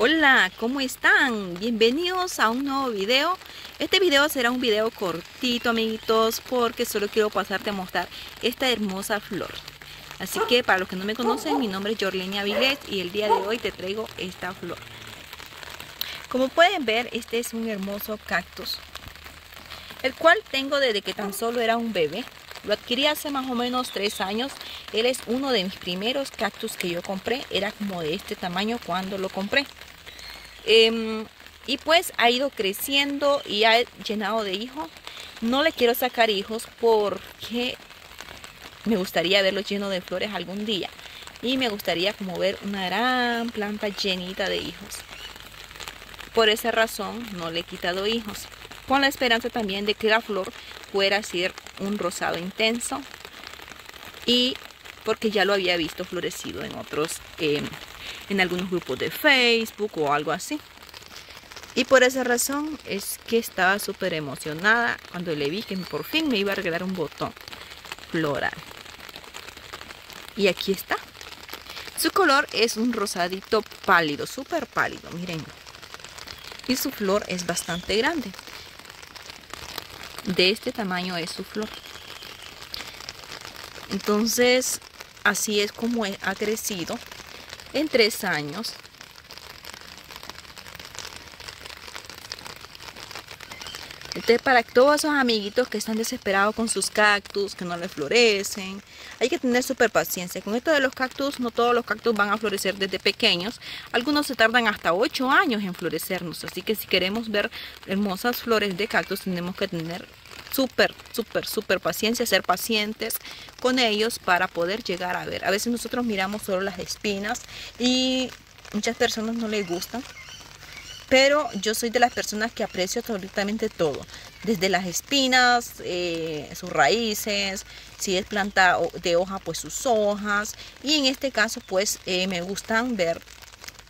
Hola, ¿cómo están? Bienvenidos a un nuevo video. Este video será un video cortito, amiguitos, porque solo quiero pasarte a mostrar esta hermosa flor. Así que para los que no me conocen, mi nombre es Jorlenia Avilés y el día de hoy te traigo esta flor. Como pueden ver, este es un hermoso cactus, el cual tengo desde que tan solo era un bebé. Lo adquirí hace más o menos tres años. Él es uno de mis primeros cactus que yo compré. Era como de este tamaño cuando lo compré. Em, y pues ha ido creciendo y ha llenado de hijos. No le quiero sacar hijos porque me gustaría verlo lleno de flores algún día. Y me gustaría como ver una gran planta llenita de hijos. Por esa razón no le he quitado hijos. Con la esperanza también de que la flor fuera a ser un rosado intenso. Y porque ya lo había visto florecido en otros em, en algunos grupos de Facebook o algo así. Y por esa razón es que estaba súper emocionada cuando le vi que por fin me iba a regalar un botón floral. Y aquí está. Su color es un rosadito pálido, súper pálido, miren. Y su flor es bastante grande. De este tamaño es su flor. Entonces, así es como ha crecido en tres años. Entonces, para todos esos amiguitos que están desesperados con sus cactus, que no les florecen, hay que tener súper paciencia. Con esto de los cactus, no todos los cactus van a florecer desde pequeños. Algunos se tardan hasta 8 años en florecernos. Así que si queremos ver hermosas flores de cactus, tenemos que tener súper, súper, súper paciencia, ser pacientes con ellos para poder llegar a ver. A veces nosotros miramos solo las espinas y muchas personas no les gustan. Pero yo soy de las personas que aprecio absolutamente todo. Desde las espinas, eh, sus raíces, si es planta de hoja, pues sus hojas. Y en este caso, pues eh, me gustan ver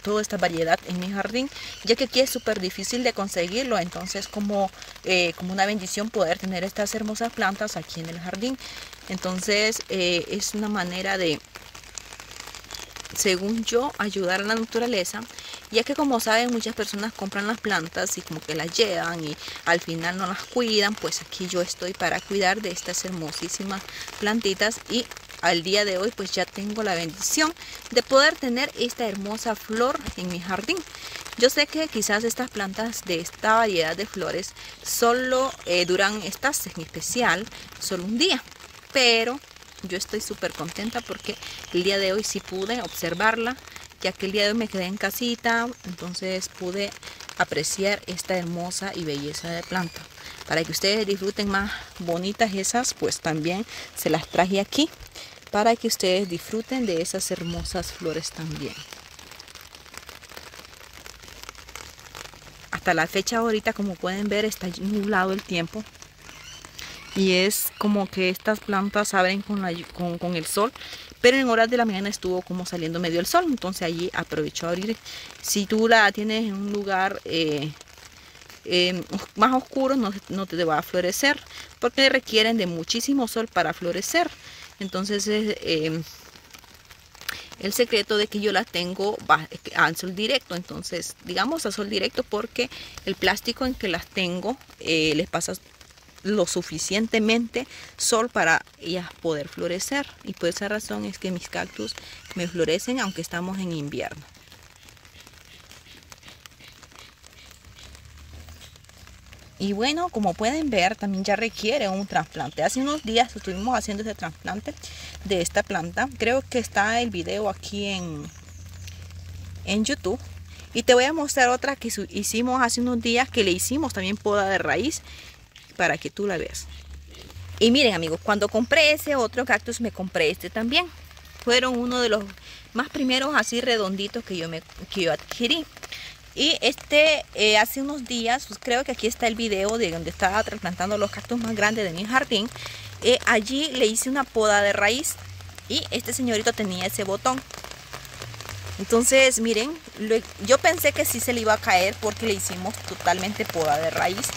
toda esta variedad en mi jardín, ya que aquí es súper difícil de conseguirlo, entonces como, eh, como una bendición poder tener estas hermosas plantas aquí en el jardín. Entonces eh, es una manera de, según yo, ayudar a la naturaleza, ya que como saben muchas personas compran las plantas y como que las llevan y al final no las cuidan, pues aquí yo estoy para cuidar de estas hermosísimas plantitas y al día de hoy pues ya tengo la bendición de poder tener esta hermosa flor en mi jardín. Yo sé que quizás estas plantas de esta variedad de flores solo eh, duran estas en especial solo un día, pero yo estoy súper contenta porque el día de hoy sí pude observarla, ya que el día de hoy me quedé en casita, entonces pude apreciar esta hermosa y belleza de planta. Para que ustedes disfruten más bonitas esas, pues también se las traje aquí para que ustedes disfruten de esas hermosas flores también. Hasta la fecha ahorita, como pueden ver, está nublado el tiempo. Y es como que estas plantas abren con, con, el sol. Pero en horas de la mañana estuvo como saliendo medio el sol. Entonces allí aprovechó a abrir. Si tú la tienes en un lugar eh, eh, más oscuro, no, no te va a florecer. Porque requieren de muchísimo sol para florecer. Entonces es em, el secreto de que yo las tengo a sol directo. Entonces digamos a sol directo porque el plástico en que las tengo eh, les pasa lo suficientemente sol para ellas poder florecer. Y por esa razón es que mis cactus me florecen aunque estamos en invierno. Y bueno, como pueden ver, también ya requiere un trasplante. Hace unos días estuvimos haciendo ese trasplante de esta planta. Creo que está el video aquí en, en YouTube. Y te voy a mostrar otra que hicimos hace unos días que le hicimos también poda de raíz para que tú la veas. Y miren amigos, cuando compré ese otro cactus me compré este también. Fueron uno de los más primeros así redonditos que yo, me, que yo adquirí. Y este, eh, hace unos días, pues creo que aquí está el video de donde estaba trasplantando los cactus más grandes de mi jardín. Eh, allí le hice una poda de raíz y este señorito tenía ese botón. Entonces, miren, yo pensé que sí se le iba a caer porque le hicimos totalmente poda de raíz.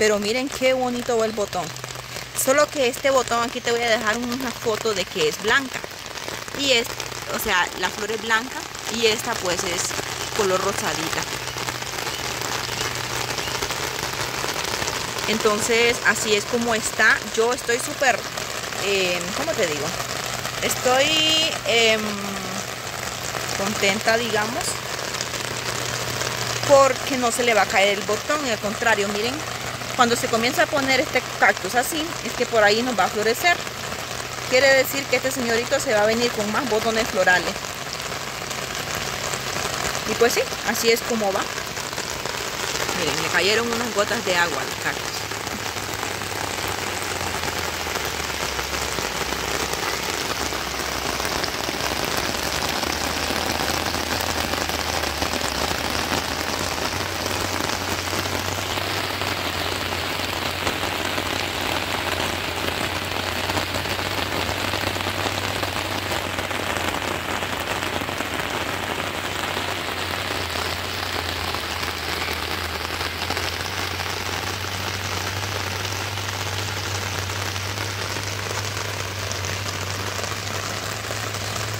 Pero miren qué bonito va el botón. Solo que este botón, aquí te voy a dejar una foto de que es blanca. Y es, o sea, la flor es blanca y esta pues es color rosadita. Entonces así es como está. Yo estoy súper, eh, ¿cómo te digo? Estoy em, contenta, digamos, porque no se le va a caer el botón. Al contrario, miren, cuando se comienza a poner este cactus así, es que por ahí nos va a florecer. Quiere decir que este señorito se va a venir con más botones florales. Y pues sí, así es como va. Miren, le cayeron unas gotas de agua al cactus.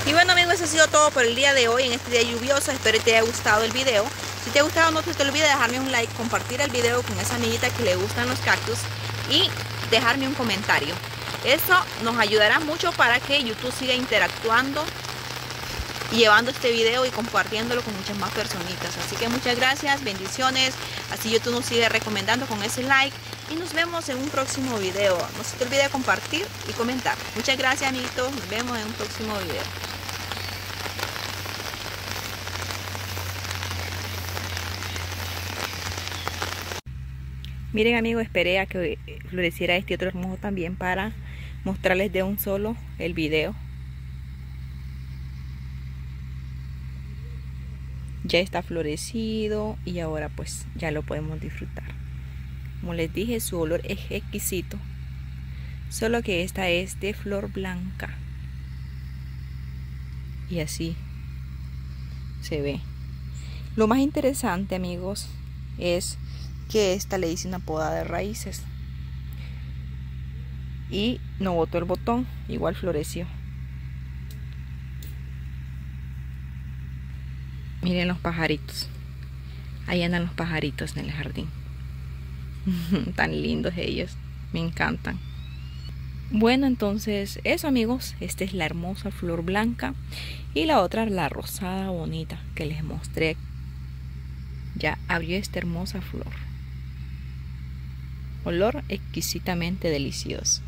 Y bueno amigos, eso ha sido todo por el día de hoy, en este día lluvioso. Espero que te haya gustado el video. Si te ha gustado, no te olvides dejarme un like, compartir el video con esa amiguita que le gustan los cactus y dejarme un comentario. Eso nos ayudará mucho para que YouTube siga interactuando llevando este video y compartiéndolo con muchas más personitas. Así que muchas gracias, bendiciones. Así YouTube nos sigue recomendando con ese like. Y nos vemos en un próximo video. No se te olvide compartir y comentar. Muchas gracias amiguitos. Nos vemos en un próximo video. Miren amigos, esperé a que floreciera este otro hermoso también para mostrarles de un solo el video. Ya está florecido y ahora pues ya lo podemos disfrutar. Como les dije, su olor es exquisito. Solo que esta es de flor blanca. Y así se ve. Lo más interesante amigos es que esta le hice una poda de raíces. Y no botó el botón igual floreció. Miren los pajaritos. Ahí andan los pajaritos en el jardín. Tan lindos ellos me encantan. Bueno entonces eso amigos. Esta es la hermosa flor blanca y la otra la rosada bonita que les mostré. Ya abrió esta hermosa flor olor exquisitamente delicioso.